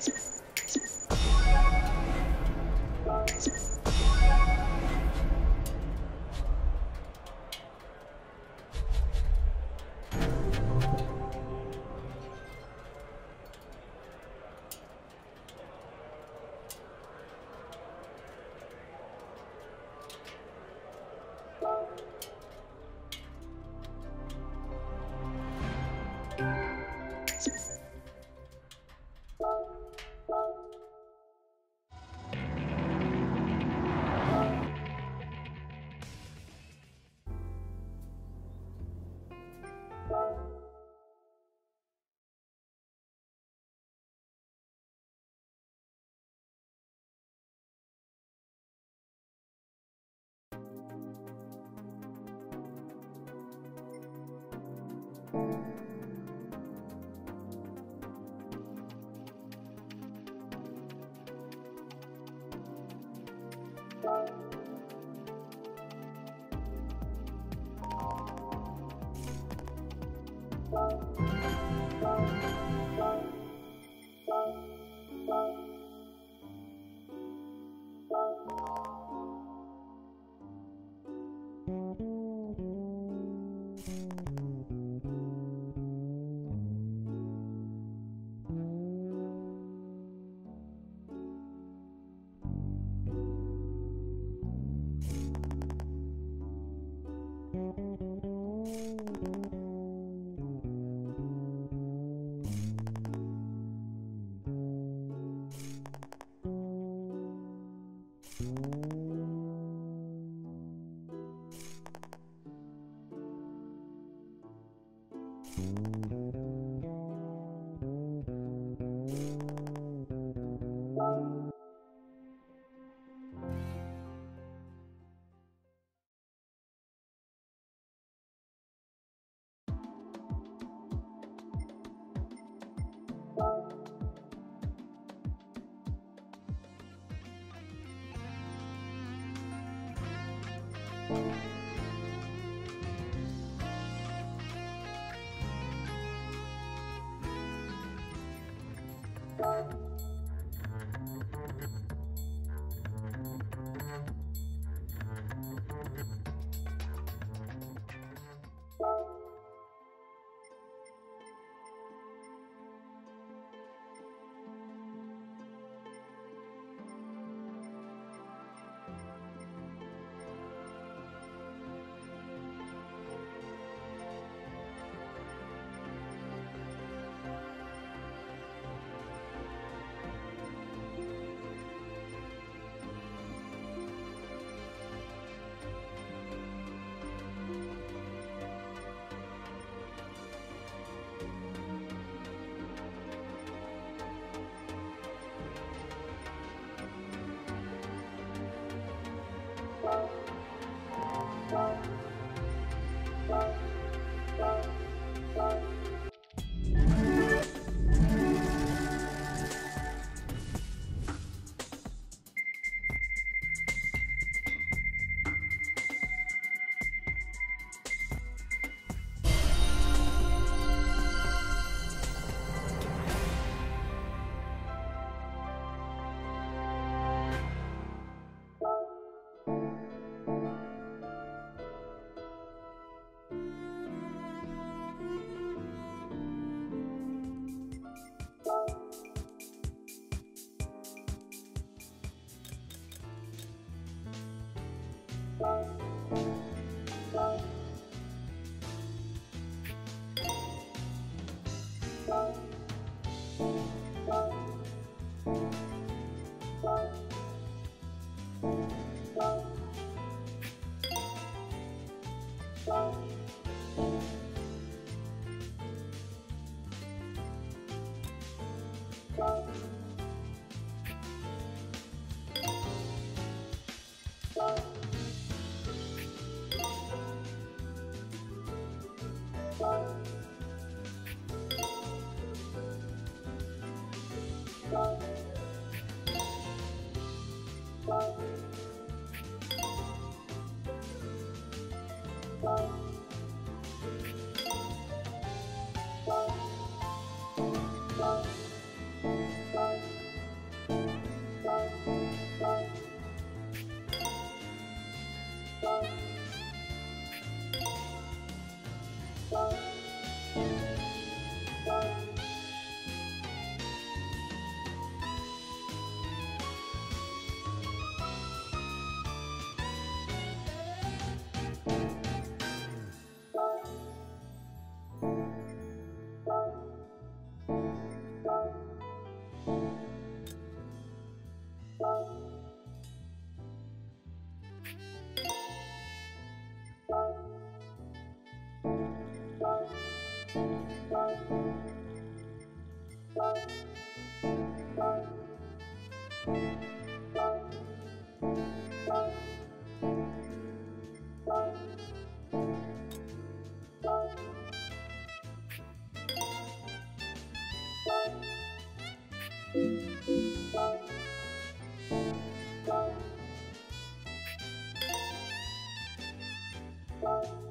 Thank you. Bye. Bye. Bye.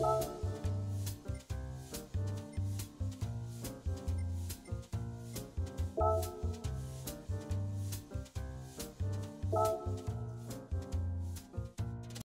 you